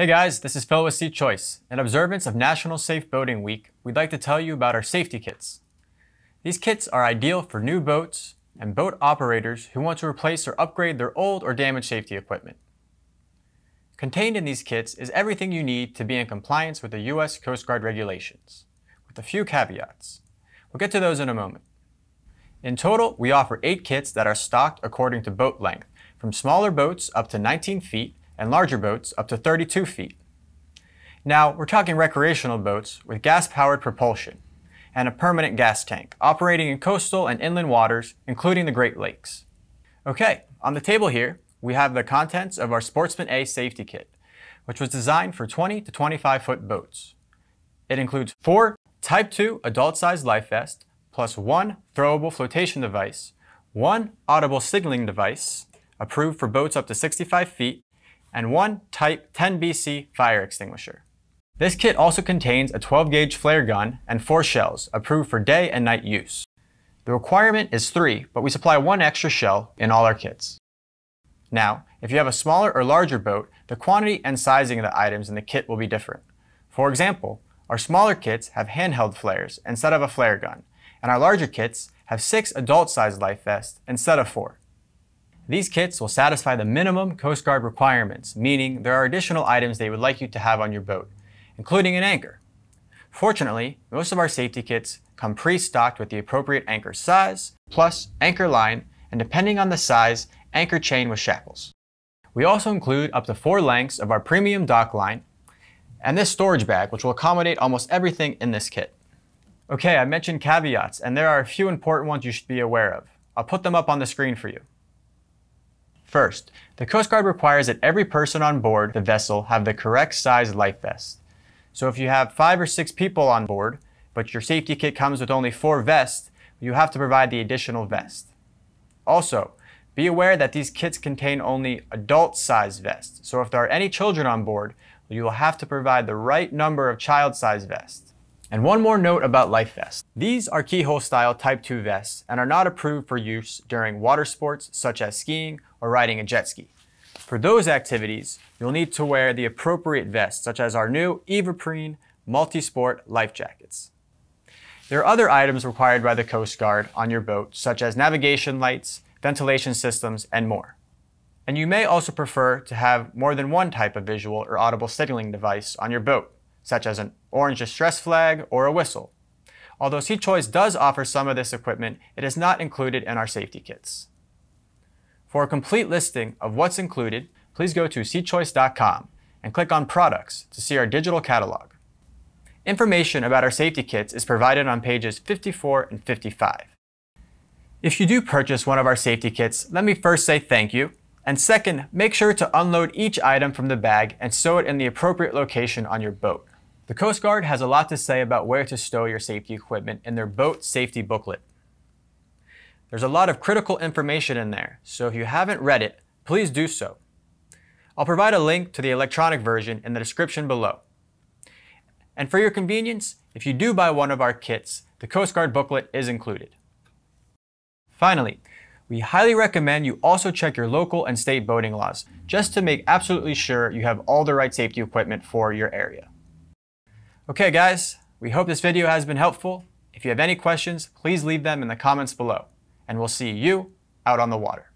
Hey guys, this is Phil with Seachoice. In observance of National Safe Boating Week, we'd like to tell you about our safety kits. These kits are ideal for new boats and boat operators who want to replace or upgrade their old or damaged safety equipment. Contained in these kits is everything you need to be in compliance with the U.S. Coast Guard regulations, with a few caveats. We'll get to those in a moment. In total, we offer 8 kits that are stocked according to boat length, from smaller boats up to 19 feet and larger boats up to 32 feet. Now, we're talking recreational boats with gas-powered propulsion and a permanent gas tank operating in coastal and inland waters, including the Great Lakes. Okay, on the table here, we have the contents of our Sportsman A safety kit, which was designed for 20 to 25 foot boats. It includes four Type 2 adult-sized life vests, plus one throwable flotation device, one audible signaling device, approved for boats up to 65 feet, and one Type 10BC fire extinguisher. This kit also contains a 12 gauge flare gun and four shells, approved for day and night use. The requirement is three, but we supply one extra shell in all our kits. Now, if you have a smaller or larger boat, the quantity and sizing of the items in the kit will be different. For example, our smaller kits have handheld flares instead of a flare gun, and our larger kits have six adult-sized life vests instead of four. These kits will satisfy the minimum Coast Guard requirements, meaning there are additional items they would like you to have on your boat, including an anchor. Fortunately, most of our safety kits come pre-stocked with the appropriate anchor size, plus anchor line, and depending on the size, anchor chain with shackles. We also include up to four lengths of our premium dock line, and this storage bag, which will accommodate almost everything in this kit. Okay, I mentioned caveats, and there are a few important ones you should be aware of. I'll put them up on the screen for you. First, the Coast Guard requires that every person on board the vessel have the correct size life vest. So if you have five or six people on board, but your safety kit comes with only four vests, you have to provide the additional vest. Also, be aware that these kits contain only adult size vests, so if there are any children on board, you will have to provide the right number of child size vests. And one more note about life vests. These are keyhole style Type 2 vests and are not approved for use during water sports such as skiing or riding a jet ski. For those activities, you'll need to wear the appropriate vest, such as our new Evaprene multi-sport life jackets. There are other items required by the Coast Guard on your boat, such as navigation lights, ventilation systems, and more. And you may also prefer to have more than one type of visual or audible signaling device on your boat such as an orange distress flag or a whistle. Although Seachoice does offer some of this equipment, it is not included in our safety kits. For a complete listing of what's included, please go to seachoice.com and click on Products to see our digital catalog. Information about our safety kits is provided on pages 54 and 55. If you do purchase one of our safety kits, let me first say thank you, and second, make sure to unload each item from the bag and sew it in the appropriate location on your boat. The Coast Guard has a lot to say about where to stow your safety equipment in their boat safety booklet. There's a lot of critical information in there, so if you haven't read it, please do so. I'll provide a link to the electronic version in the description below. And for your convenience, if you do buy one of our kits, the Coast Guard booklet is included. Finally, we highly recommend you also check your local and state boating laws, just to make absolutely sure you have all the right safety equipment for your area. Okay guys, we hope this video has been helpful. If you have any questions, please leave them in the comments below, and we'll see you out on the water.